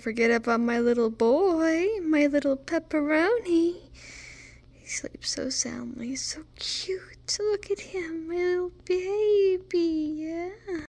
Forget about my little boy, my little pepperoni. He sleeps so soundly, so cute. Look at him, my